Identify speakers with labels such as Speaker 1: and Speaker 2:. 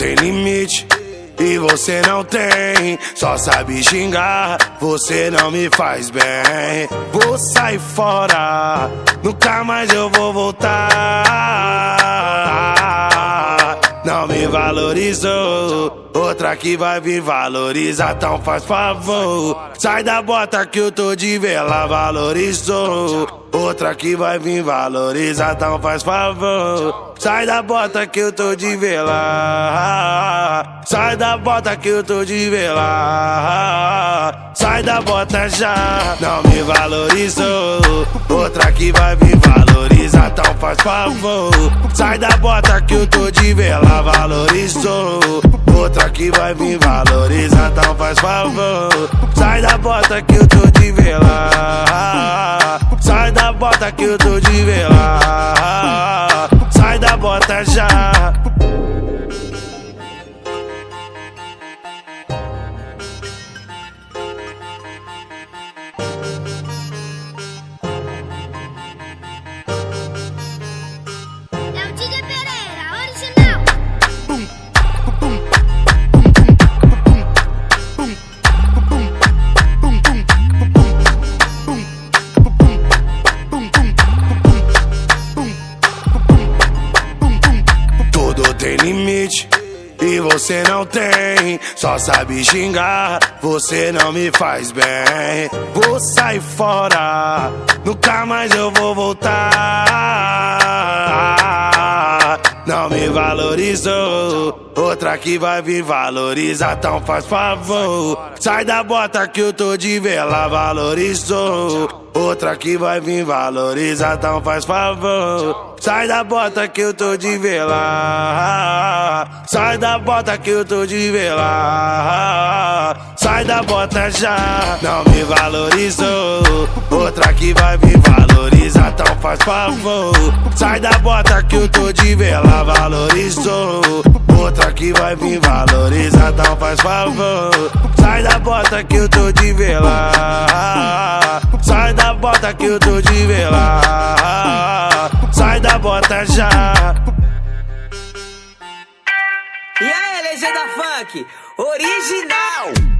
Speaker 1: tem limite. E você não tem, só sabe xingar, você não me faz bem. Vou sair fora, nunca mais eu vou voltar. Outra que vai vir valorizar, então faz favor. Sai da bota que eu tô de vela, valorizou. Outra que vai vir valorizar, então faz favor. Sai da bota que eu tô de vela. Sai da bota que eu tô de vela. Sai da bota já, não me valorizou. Outra que vai vir valorizar, favor. Sai da bota que eu tô de vela, valorizou. Outra que vai vir valorizar, então faz favor. Sai da bota que eu tô de vela. Sai da bota que eu tô de vela. Sai da bota já. Limite. E você não tem, só sabe xingar, você não me faz bem. Vou sair fora, nunca mais eu vou voltar. Valorizou, outra que vai vir valorizar, então faz favor. Sai da bota que eu tô de vela, valorizou. Outra que vai vir valorizar, então faz favor. Sai da bota que eu tô de vela. Sai da bota que eu tô de vela. Sai da bota já, não me valorizou. Outra que vai vir valorizar, faz favor. Sai da bota que eu tô de vela, valorizou. Outra que vai vir valorizar, então faz favor. Sai da bota que eu tô de vela. Sai da bota que eu tô de vela. Sai da bota já.
Speaker 2: E aí, legenda funk, original!